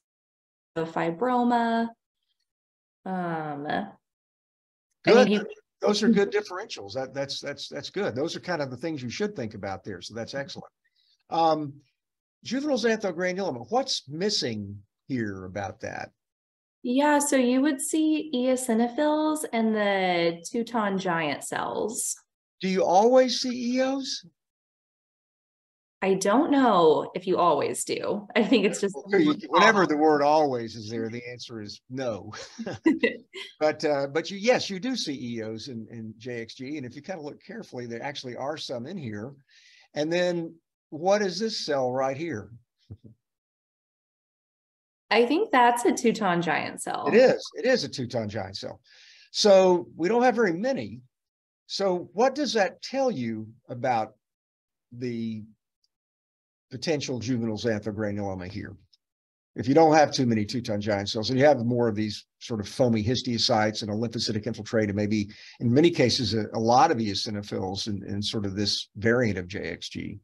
fibroma. Um, Good. he- Those are good differentials. That that's that's that's good. Those are kind of the things you should think about there. So that's excellent. Um, juvenile xanthogranuloma. What's missing here about that? yeah, so you would see eosinophils and the Touton giant cells. Do you always see EOs? I don't know if you always do. I think it's just Whenever the word "always" is there, the answer is no. But uh, but you yes, you do see EOs in, in JXG, and if you kind of look carefully, there actually are some in here. And then what is this cell right here? I think that's a Touton giant cell. It is. It is a Touton giant cell. So we don't have very many. So what does that tell you about the potential juvenile xanthogranuloma here? If you don't have too many Touton giant cells and you have more of these sort of foamy histiocytes and a lymphocytic infiltrate, and maybe in many cases a, a lot of eosinophils in, in sort of this variant of JXG.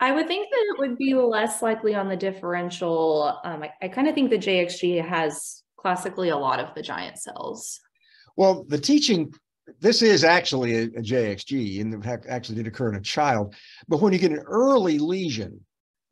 I would think that it would be less likely on the differential. Um, I, I kind of think the JXG has classically a lot of the giant cells. Well, the teaching, this is actually a, a JXG and actually did occur in a child. But when you get an early lesion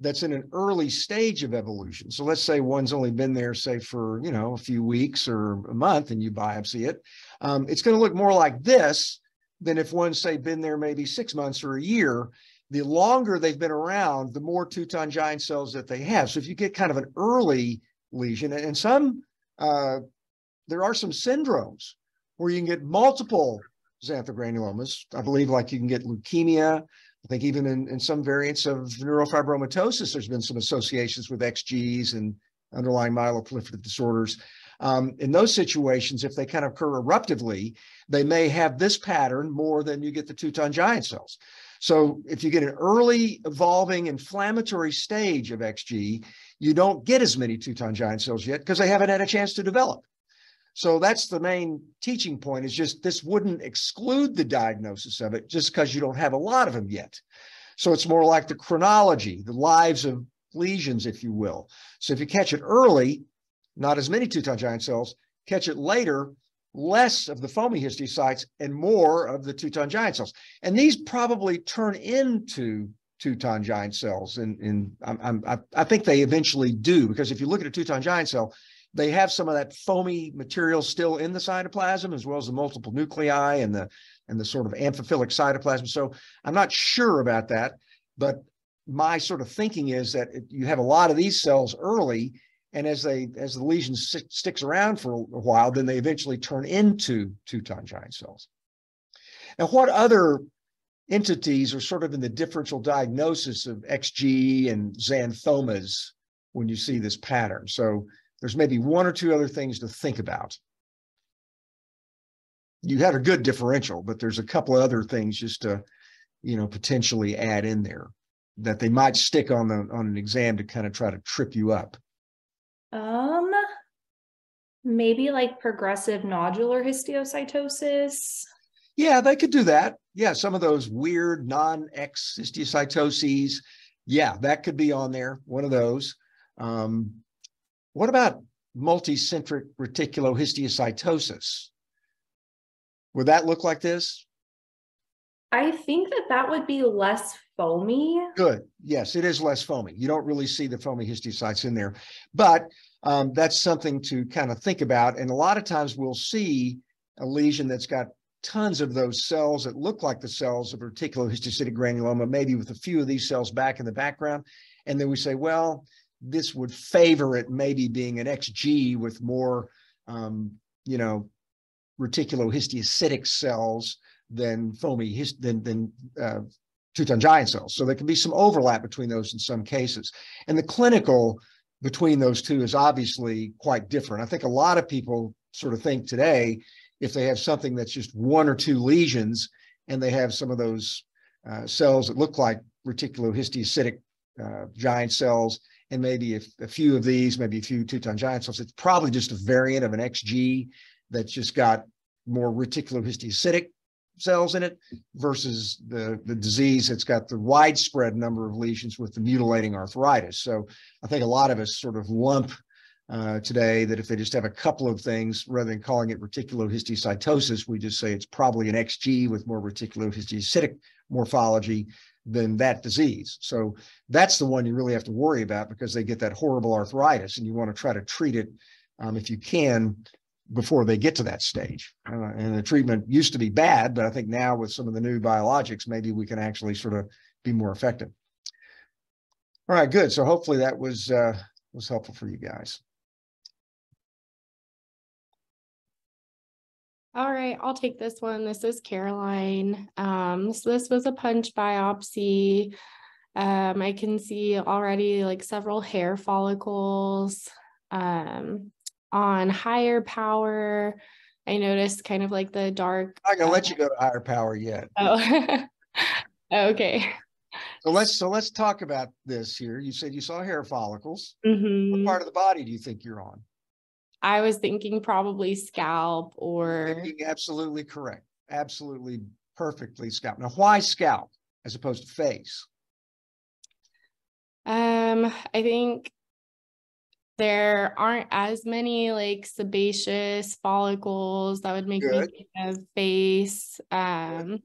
that's in an early stage of evolution, so let's say one's only been there, say, for, you know, a few weeks or a month and you biopsy it, um, it's going to look more like this than if one's, say, been there maybe six months or a year the longer they've been around, the more Touton giant cells that they have. So if you get kind of an early lesion, and some, uh, there are some syndromes where you can get multiple xanthogranulomas. I believe like you can get leukemia. I think even in, in some variants of neurofibromatosis, there's been some associations with XGs and underlying myeloproliferative disorders. Um, in those situations, if they kind of occur eruptively, they may have this pattern more than you get the Touton giant cells. So if you get an early evolving inflammatory stage of XG, you don't get as many Touton giant cells yet because they haven't had a chance to develop. So that's the main teaching point is just this wouldn't exclude the diagnosis of it just because you don't have a lot of them yet. So it's more like the chronology, the lives of lesions, if you will. So if you catch it early, not as many Touton giant cells. Catch it later, less of the foamy histiocytes and more of the Touton giant cells. And these probably turn into Touton giant cells. And, and I'm, I'm, I think they eventually do, because if you look at a Touton giant cell, they have some of that foamy material still in the cytoplasm, as well as the multiple nuclei and the and the sort of amphophilic cytoplasm. So I'm not sure about that, but my sort of thinking is that you have a lot of these cells early and as they as the lesion st sticks around for a while, then they eventually turn into Touton giant cells. Now, what other entities are sort of in the differential diagnosis of XG and xanthomas when you see this pattern? So there's maybe one or two other things to think about. You had a good differential, but there's a couple of other things just to, you know, potentially add in there that they might stick on the on an exam to kind of try to trip you up. Um, maybe like progressive nodular histiocytosis. Yeah, they could do that. Yeah, some of those weird non-X histiocytoses. Yeah, that could be on there. One of those. Um, what about multicentric reticulohistiocytosis? Would that look like this? I think that that would be less foamy. Good. Yes, it is less foamy. You don't really see the foamy histiocytes in there, but um, that's something to kind of think about. And a lot of times we'll see a lesion that's got tons of those cells that look like the cells of reticulohistiocytic granuloma, maybe with a few of these cells back in the background. And then we say, well, this would favor it maybe being an XG with more, um, you know, reticulohistiocytic cells than foamy than than uh, Touton giant cells. So there can be some overlap between those in some cases. And the clinical between those two is obviously quite different. I think a lot of people sort of think today, if they have something that's just one or two lesions and they have some of those uh, cells that look like reticulohistiocytic uh, giant cells, and maybe if a few of these, maybe a few Touton giant cells, it's probably just a variant of an XG that's just got more reticulohistiocytic cells in it versus the, the disease that's got the widespread number of lesions with the mutilating arthritis. So I think a lot of us sort of lump uh, today that if they just have a couple of things, rather than calling it reticulohistiocytosis, we just say it's probably an XG with more reticulohistiocytic morphology than that disease. So that's the one you really have to worry about because they get that horrible arthritis and you want to try to treat it um, if you can before they get to that stage. Uh, and the treatment used to be bad, but I think now with some of the new biologics, maybe we can actually sort of be more effective. All right, good. So hopefully that was uh, was helpful for you guys. All right, I'll take this one. This is Caroline. Um, so this was a punch biopsy. Um, I can see already like several hair follicles. Um, on higher power. I noticed kind of like the dark. I'm not gonna uh, let you go to higher power yet. Oh, okay. So let's so let's talk about this here. You said you saw hair follicles. Mm-hmm. What part of the body do you think you're on? I was thinking probably scalp or absolutely correct. Absolutely perfectly scalp. Now, why scalp as opposed to face? Um, I think there aren't as many like sebaceous follicles that would make Good. me think of face. Um,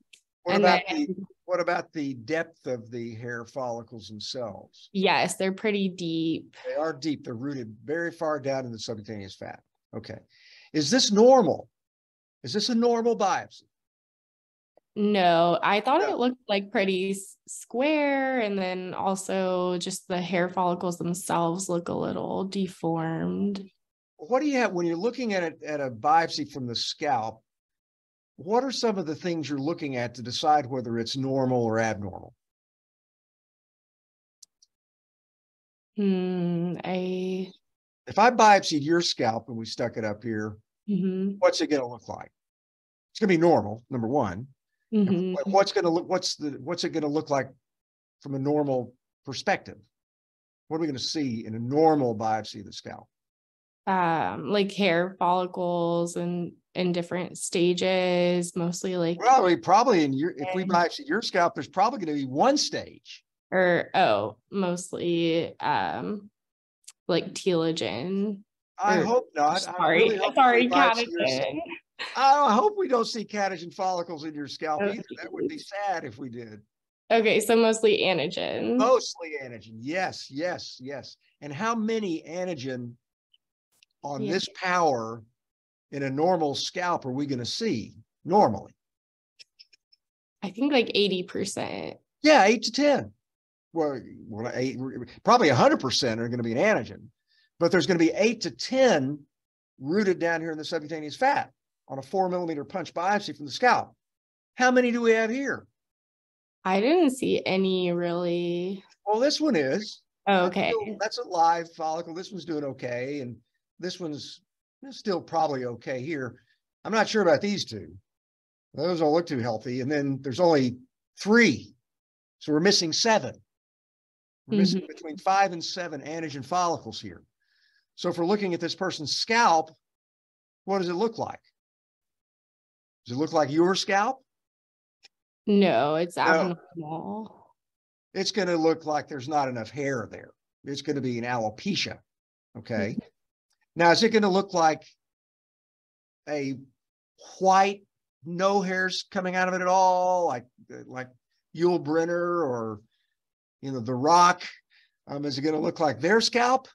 what about then, the what about the depth of the hair follicles themselves? Yes, they're pretty deep. They are deep. They're rooted very far down in the subcutaneous fat. Okay. Is this normal? Is this a normal biopsy? No, I thought No. it looked like pretty square, and then also just the hair follicles themselves look a little deformed. What do you have when you're looking at it at a biopsy from the scalp? What are some of the things you're looking at to decide whether it's normal or abnormal? Hmm, I. If I biopsied your scalp and we stuck it up here, mhm, what's it going to look like? It's going to be normal, number one. And mhm. What's going to look? What's the? What's it going to look like from a normal perspective? What are we going to see in a normal biopsy of the scalp? Um like hair follicles and in different stages mostly like Probably, probably in your. If we biopsy your scalp, there's probably going to be one stage. or oh mostly um like telogen I Or- hope not. I sorry really hope sorry we biopsy your scalp. Catagen. I hope we don't see catagen follicles in your scalp either. That would be sad if we did. okay so mostly anagen Mostly anagen. Yes, yes, yes. And how many anagen on Yeah. this power in a normal scalp are we going to see normally? i think like 80 percent Yeah, eight to 10. Well, well eight, probably 100% are going to be an anagen, but there's going to be eight to 10 rooted down here in the subcutaneous fat on a four millimeter punch biopsy from the scalp. How many do we have here? i didn't see any really Well, this one is. oh, That's okay That's a live follicle. This one's doing okay. And this one's still probably okay here. I'm not sure about these two. Those don't look too healthy. And then there's only three. So we're missing seven. We're missing mm-hmm. between five and seven anagen follicles here. So if we're looking at this person's scalp, what does it look like? Does it look like your scalp? no it's No. abnormal it's going to look like there's not enough hair there. It's going to be an alopecia. Okay. Mm-hmm. Now, is it going to look like a white, no hairs coming out of it at all, like like Yul Brynner or you know The Rock? Um, is it going to look like their scalp?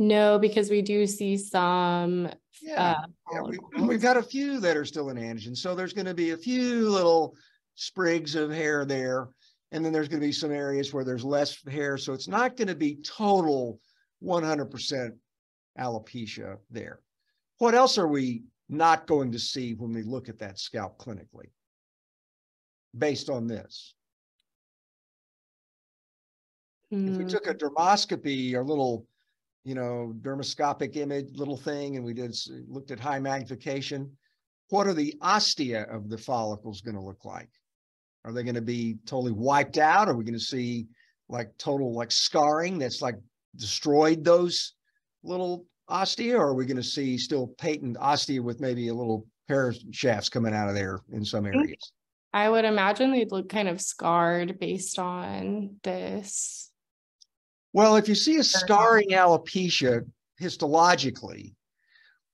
no because we do see some Yeah. uh, Yeah, we, we've got a few that are still in anagen, so there's going to be a few little sprigs of hair there, and then there's going to be some areas where there's less hair, so it's not going to be total 100% alopecia there. What else are we not going to see when we look at that scalp clinically, based on this? If we Hmm. took a dermoscopy or little, you know, dermoscopic image, little thing, and we did looked at high magnification, what are the ostia of the follicles going to look like? Are they going to be totally wiped out? Are we going to see like total like scarring that's like destroyed those little ostia, or are we going to see still patent ostia with maybe a little hair shafts coming out of there in some mm-hmm. areas? I would imagine they'd look kind of scarred based on this. Well, if you see a scarring alopecia histologically,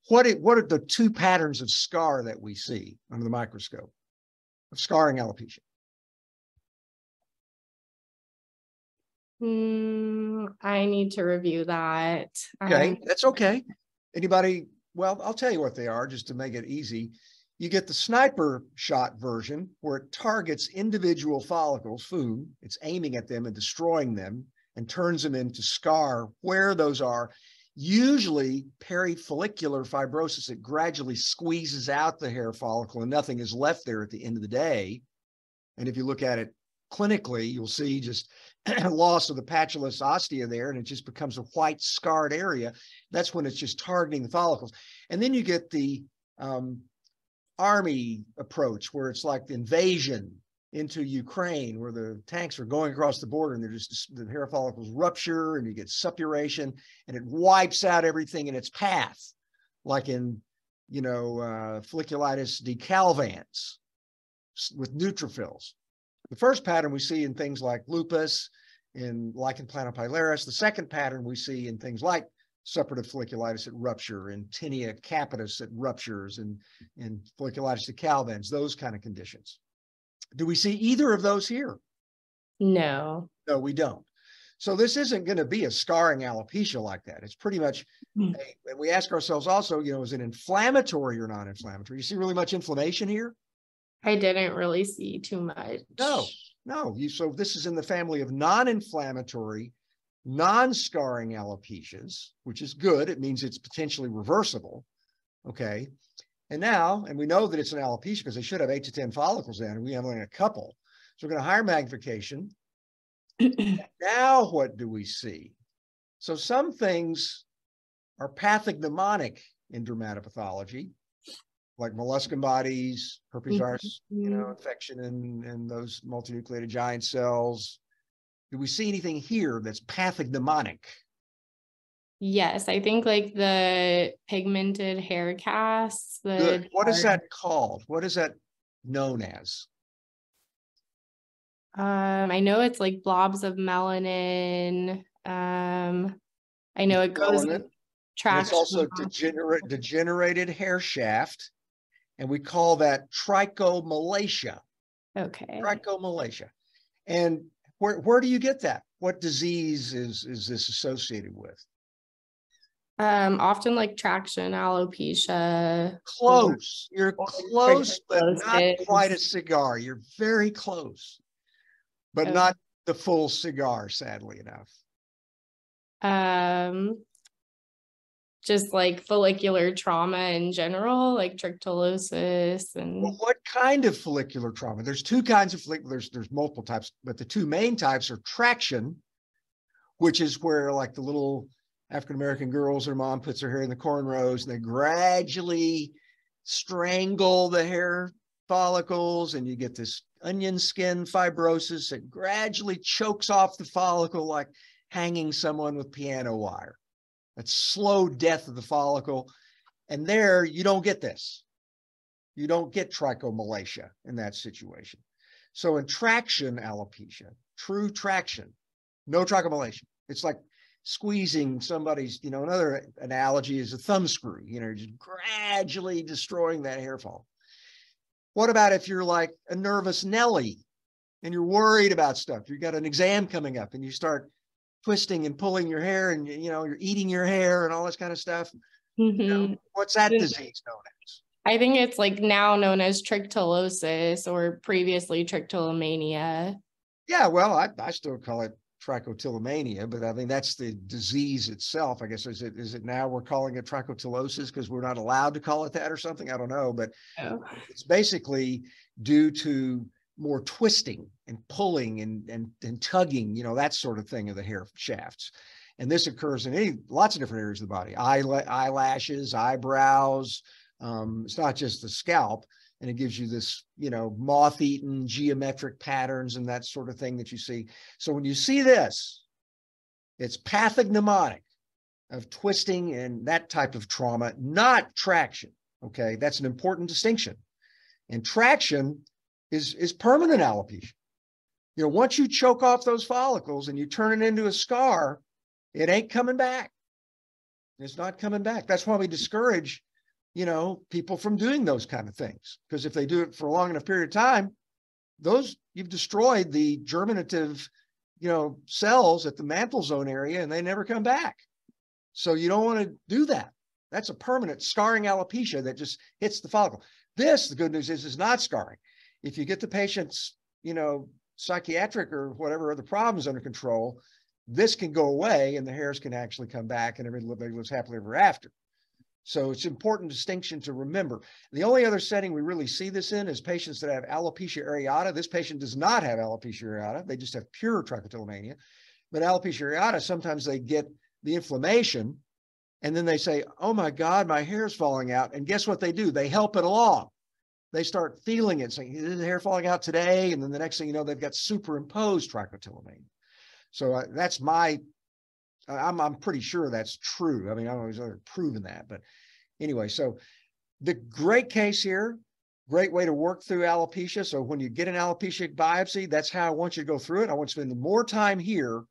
what it, what are the two patterns of scar that we see under the microscope of scarring alopecia? Hmm, I need to review that. Okay, Um, that's okay. Anybody? Well, I'll tell you what they are just to make it easy. You get the sniper shot version where it targets individual follicles, food, it's aiming at them and destroying them and turns them into scar where those are. Usually perifollicular fibrosis, it gradually squeezes out the hair follicle and nothing is left there at the end of the day. And if you look at it clinically, you'll see just loss of the patulous ostia there, and it just becomes a white scarred area. That's when it's just targeting the follicles. And then you get the um, army approach where it's like the invasion into Ukraine, where the tanks are going across the border and they're just the hair follicles rupture and you get suppuration and it wipes out everything in its path, like in you know uh, folliculitis decalvans with neutrophils. The first pattern we see in things like lupus, in lichen planopilaris. The second pattern we see in things like suppurative folliculitis at rupture and tinea capitis at ruptures and, and folliculitis decalvans, those kind of conditions. Do we see either of those here? No. No, we don't. So this isn't going to be a scarring alopecia like that. It's pretty much, Hmm. a- and we ask ourselves also, you know, is it inflammatory or non-inflammatory? You see really much inflammation here? I didn't really see too much. No, no. You so this is in the family of non-inflammatory, non-scarring alopecias, which is good. It means it's potentially reversible. Okay. And now, and we know that it's an alopecia because they should have eight to 10 follicles in, and we have only a couple. So we're going to higher magnification. now, what do we see? So some things are pathognomonic in dermatopathology, like molluscum bodies, herpes virus, you know, infection in, in those multinucleated giant cells. Do we see anything here that's pathognomonic? Yes, I think like the pigmented hair casts. The Good. What is that called? What is that known as? Um, I know it's like blobs of melanin. Um, I know it goes Melanin. traction. it's also degenerate, degenerated hair shaft. And we call that trichomalacia, Okay. trichomalacia. And where, where do you get that? What disease is, is this associated with? Um, often like traction alopecia. Close. You're close, but not quite a cigar. You're very close, but Okay. not the full cigar, sadly enough. Um, just like follicular trauma in general, like tricholosis and Well, what kind of follicular trauma? There's two kinds of follicular, there's, there's multiple types, but the two main types are traction, which is where like the little African-American girls, their mom puts her hair in the cornrows and they gradually strangle the hair follicles and you get this onion skin fibrosis that gradually chokes off the follicle like hanging someone with piano wire. That's slow death of the follicle. And there you don't get this. You don't get trichomalacia in that situation. So in traction alopecia, true traction, no trichomalacia. It's like squeezing somebody's, you know, another analogy is a thumb screw, you know, just gradually destroying that hair follicle. What about if you're like a nervous Nelly and you're worried about stuff? You've got an exam coming up and you start twisting and pulling your hair and you know you're eating your hair and all this kind of stuff. You know, Mhm. what's that disease known as? I think it's like now known as tricholosis or previously trichotillomania. Yeah, well, I, I still call it trichotillomania, but I mean that's the disease itself. I guess is it is it now we're calling it trichotillosis because we're not allowed to call it that or something? I don't know, but Oh. it's basically due to more twisting and pulling and and and tugging, you know, that sort of thing of the hair shafts. And this occurs in any lots of different areas of the body, eyela- eyelashes, eyebrows. Um, it's not just the scalp, and it gives you this, you know, moth-eaten geometric patterns and that sort of thing that you see. So when you see this, it's pathognomonic of twisting and that type of trauma, not traction. Okay, that's an important distinction. And traction is is permanent alopecia. You know, once you choke off those follicles and you turn it into a scar, it ain't coming back. It's not coming back. That's why we discourage, you know, people from doing those kind of things. Because if they do it for a long enough period of time, those you've destroyed the germinative, you know, cells at the mantle zone area and they never come back. So you don't want to do that. That's a permanent scarring alopecia that just hits the follicle. This, the good news is, is not scarring. If you get the patient's, you know, psychiatric or whatever other problems under control, this can go away and the hairs can actually come back and everybody lives happily ever after. So it's important distinction to remember. The only other setting we really see this in is patients that have alopecia areata. This patient does not have alopecia areata. They just have pure trichotillomania. But alopecia areata, sometimes they get the inflammation and then they say, oh my God, my hair's falling out. And guess what they do? They help it along. They start feeling it, saying, is the hair falling out today? And then the next thing you know, they've got superimposed trichotillomania. So uh, that's my, I'm, I'm pretty sure that's true. I mean, I don't always proven that, but anyway, so the great case here, great way to work through alopecia. So when you get an alopecia biopsy, that's how I want you to go through it. I want you to spend more time here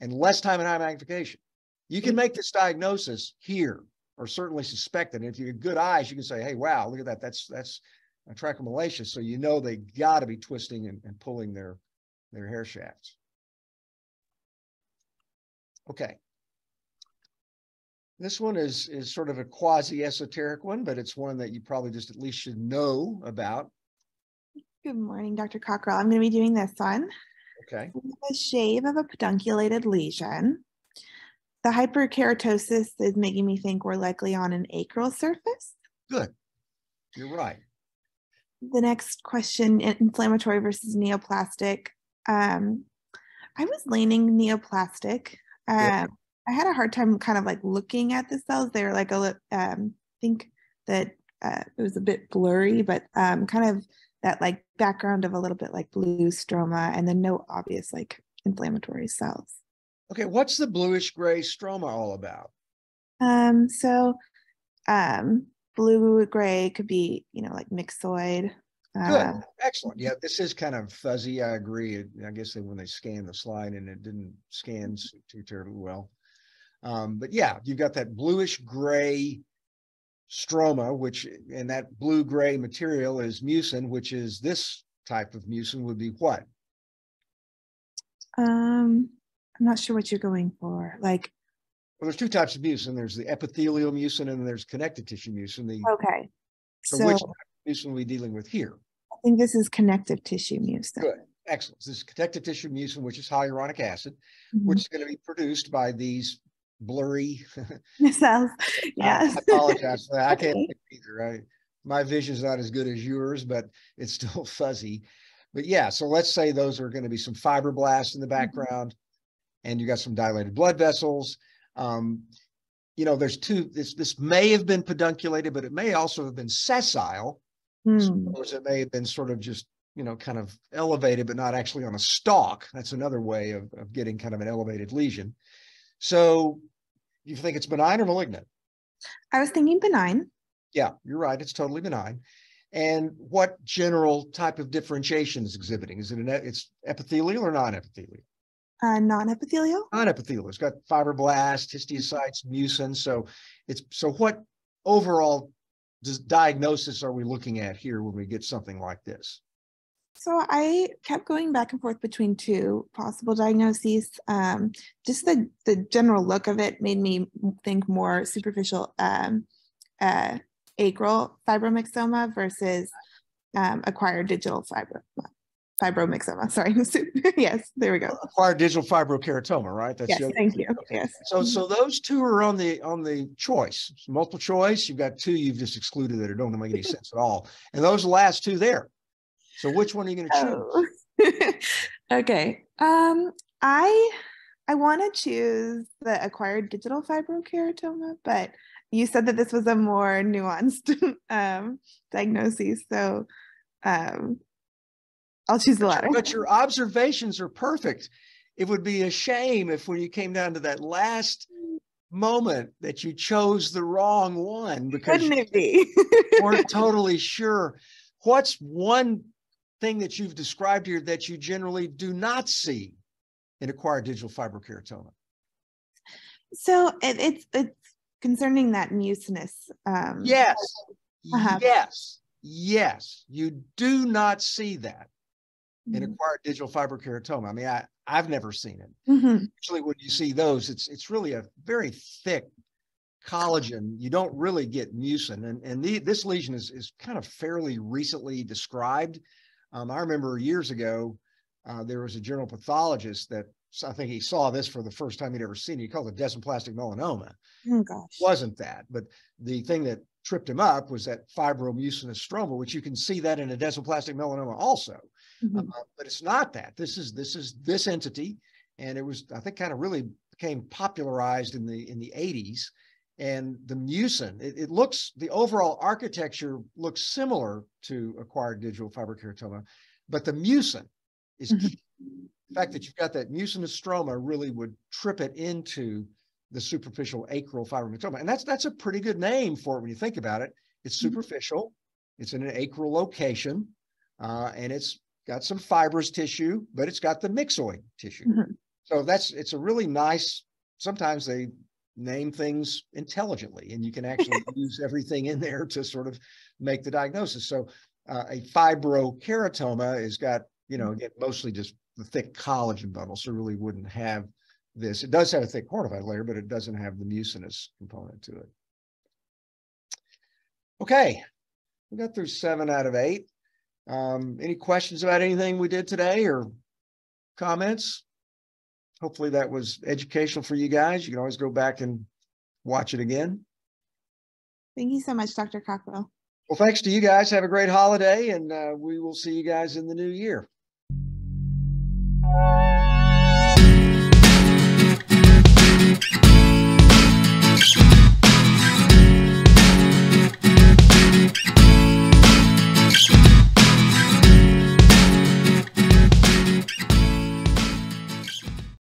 and less time in eye magnification. You can make this diagnosis here or certainly suspect it. And if you have good eyes, you can say, hey, wow, look at that. That's that's a trichomalacia. So you know they got to be twisting and, and pulling their their hair shafts. Okay. This one is is sort of a quasi esoteric one, but it's one that you probably just at least should know about. Good morning, Dr. Cockerell. I'm going to be doing this one. Okay. A shave of a pedunculated lesion. The hyperkeratosis is making me think we're likely on an acral surface. Good. You're right. The next question, inflammatory versus neoplastic. Um, I was leaning neoplastic. Um, yeah. I had a hard time kind of like looking at the cells. They were like a, um, I think that uh, it was a bit blurry, but um, kind of that like background of a little bit like blue stroma and then no obvious like inflammatory cells. Okay, what's the bluish gray stroma all about? Um, so um, blue gray could be, you know, like myxoid. Good, uh, excellent. Yeah, this is kind of fuzzy. I agree. I guess when they scanned the slide and it didn't scan too terribly well. Um, but yeah, you've got that bluish gray stroma, which and that blue gray material is mucin, which is this type of mucin would be what? Um, I'm not sure what you're going for. Like, well, there's two types of mucin. There's the epithelial mucin and there's connective tissue mucin. The, okay. So, so which mucin are we dealing with here? I think this is connective tissue mucin. Good. Excellent. This is connective tissue mucin, which is hyaluronic acid, mm-hmm. which is going to be produced by these blurry cells. Yes. I, I apologize for that. I can't either. I, my vision's not as good as yours, but it's still fuzzy. But yeah, so let's say those are going to be some fibroblasts in the mm-hmm. background, mm-hmm. and you got some dilated blood vessels. Um, you know, there's two. This this may have been pedunculated, but it may also have been sessile. Mm. So it may have been sort of just you know kind of elevated, but not actually on a stalk. That's another way of, of getting kind of an elevated lesion. So you think it's benign or malignant? I was thinking benign. Yeah, you're right. It's totally benign. And what general type of differentiation is exhibiting? Is it an it's epithelial or non-epithelial? Uh, non-epithelial. Non-epithelial. It's got fibroblasts, histiocytes, mucin. So it's so what overall diagnosis are we looking at here when we get something like this? So I kept going back and forth between two possible diagnoses. Um, just the the general look of it made me think more superficial um, uh, acral fibromyxoma versus um, acquired digital fibro fibromyxoma. Sorry, yes, there we go. Acquired digital fibrokeratoma, right? That's yes, thank you. Okay. Yes. So, so those two are on the on the choice, multiple choice. You've got two you've just excluded that are don't make any sense at all, and those last two there. So which one are you going to choose? Oh. okay. Um, I I want to choose the acquired digital fibrokeratoma, but you said that this was a more nuanced um, diagnosis, so um, I'll choose the latter. But your observations are perfect. It would be a shame if when you came down to that last moment that you chose the wrong one because Couldn't it be? weren't totally sure. What's one thing that you've described here that you generally do not see in acquired digital fibrokeratoma? So it, it's it's concerning that mucinous. Um, yes, uh-huh. yes, yes. You do not see that mm-hmm. in acquired digital fibrokeratoma. I mean, I I've never seen it. Mm-hmm. Usually, when you see those, it's it's really a very thick collagen. You don't really get mucin, and and the, this lesion is is kind of fairly recently described. Um, I remember years ago, uh, there was a general pathologist that I think he saw this for the first time he'd ever seen it. He called it desmoplastic melanoma. Oh gosh. Wasn't that? But the thing that tripped him up was that fibromucinous stroma, which you can see that in a desmoplastic melanoma also. Mm-hmm. Uh, but it's not that. This is this is this entity, and it was I think kind of really became popularized in the in the 80s. And the mucin, it, it looks the overall architecture looks similar to acquired digital fibrokeratoma, but the mucin is mm-hmm. the fact that you've got that mucinous stroma really would trip it into the superficial acral fibromyxoma. And that's that's a pretty good name for it when you think about it. It's mm-hmm. superficial, it's in an acral location, uh, and it's got some fibrous tissue, but it's got the myxoid tissue. Mm-hmm. So that's it's a really nice. Sometimes they name things intelligently, and you can actually use everything in there to sort of make the diagnosis. So uh, a fibrokeratoma has got, you know, again, mostly just the thick collagen bundle, so really wouldn't have this. It does have a thick cornified layer, but it doesn't have the mucinous component to it. Okay, we got through seven out of eight. Um, any questions about anything we did today or comments? Hopefully that was educational for you guys. You can always go back and watch it again. Thank you so much, Dr. Cockerell. Well, thanks to you guys. Have a great holiday and uh, we will see you guys in the new year.